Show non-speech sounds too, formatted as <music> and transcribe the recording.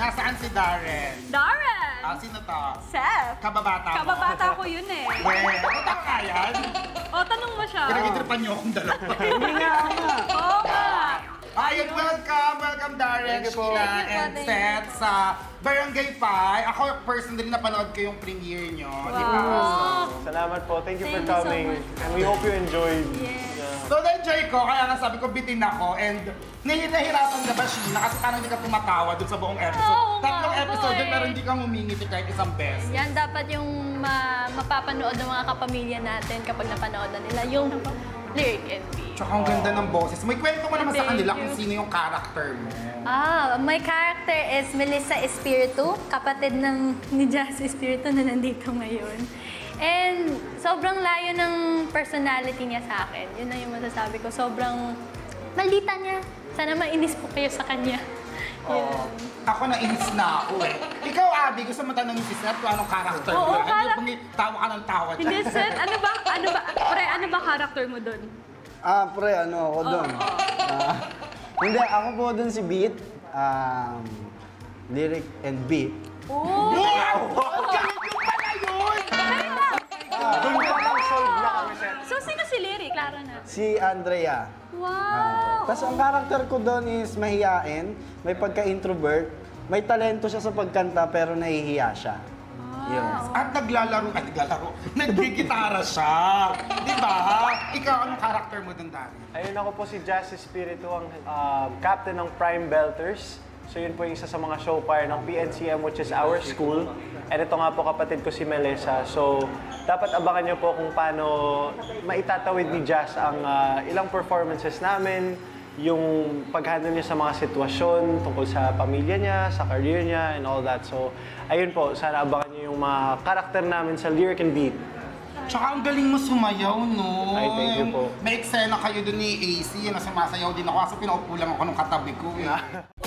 Nasaan si Darren? Darren! Ah, sino to? Seth! Kababata? Kababata ko yun eh. Eh, totoo ka yan? O, tanong mo siya. Pinag-itripan niyo akong dalawa. <laughs> Hindi nga ako nga. Oo nga. Ayun, welcome! Welcome, Darren. Sheila, and Seth sa Barangay Pie. Ako personally napanood ko yung premiere nyo, di ba? Wow. Salamat po. Thank you for Thank you so coming. And we hope you enjoyed. Yes. So, na-enjoy ko, kaya nga sabi ko, bitin ako, and nahi- nahirapan ka ba, Sheila? Kasi parang hindi ka tumatawa dun sa buong episode. Oo Tatlong episode yun, eh. pero hindi ka humingiti kahit isang beses. Yan dapat yung ma mapapanood ng mga kapamilya natin kapag napanood na nila yung lyric and beat. Tsaka ang ganda ng boses. May kwento mo naman sa Thank kanila you. kung sino yung character mo. Ah, my character is Melissa Espiritu, kapatid ng ni Jazz Espiritu na nandito ngayon. Sobrang layo ng personality niya sa akin. Yun na yung masasabi ko. Sobrang maldita niya. Sana mainis po kayo sa kanya. <laughs> Oo. Ako na inis na ako eh. Ikaw, Abby, gusto mo tanongin si Seth kung anong character Oo, mo? kara- Hindi, tawa ka ng tawa dyan. Hindi, Seth, ano ba, <laughs> ano ba, pre, ano ba character mo dun? Ah, pre, ano ako doon? Ah, hindi, ako po doon si Beat. Um, lyric and beat. Oh! Wow! Ang galing Si Andrea. Wow! Tapos ang character ko doon is mahiyain, may pagka-introvert, may talento siya sa pagkanta pero nahihiya siya. Yun. At naglalaro, ay naglalaro, <laughs> nagigitara siya. Di ba? Ikaw, anong character mo dun, Dari? Ayun ako po si Jazz Espiritu, ang um, captain ng Prime Belters. So yun po yung isa sa mga show choir ng PNCM which is our school. And ito nga po kapatid ko si Melissa. So dapat abangan niyo po kung paano maitatawid ni Jazz ang ah, ilang performances namin, yung pag-handle niya sa mga sitwasyon tungkol sa pamilya niya, sa career niya, and all that. So ayun po, sana abangan niyo yung mga karakter namin sa Lyric and Beat. Tsaka ang galing mo sumayaw, no? Ay, thank you po. May eksena kayo dun ni AC na sumasayaw din ako kasi pinaupo lang ako nung katabi ko eh. <laughs>